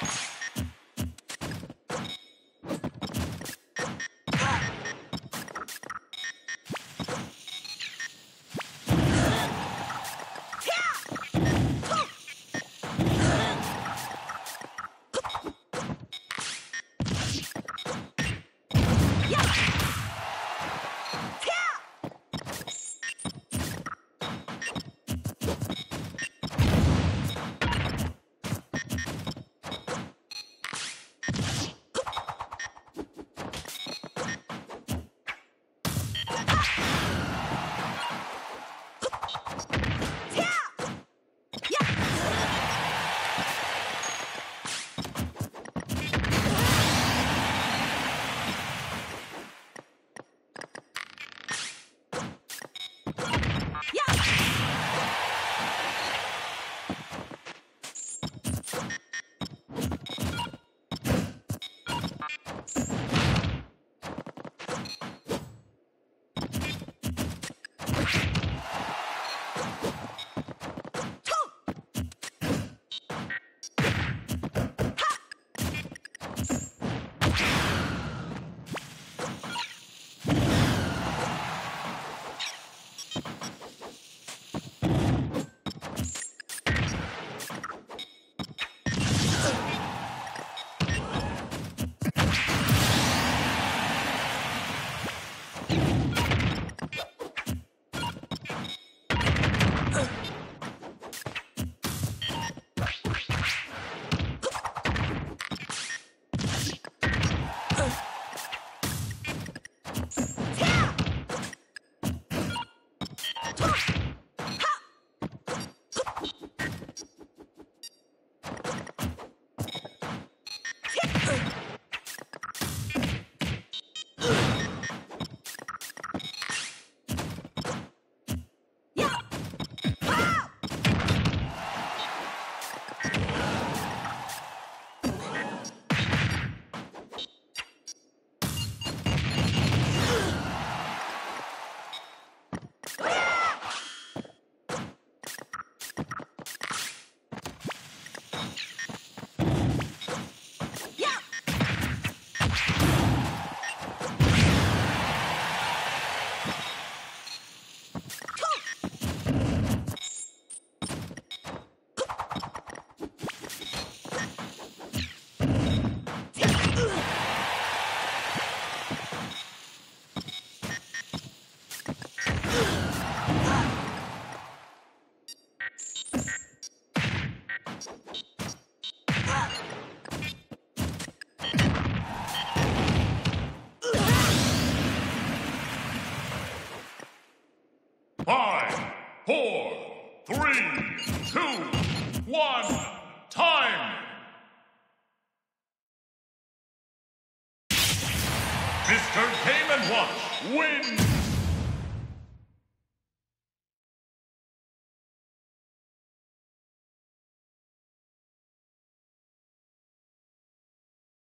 you one, time! Mr. Game & Watch wins!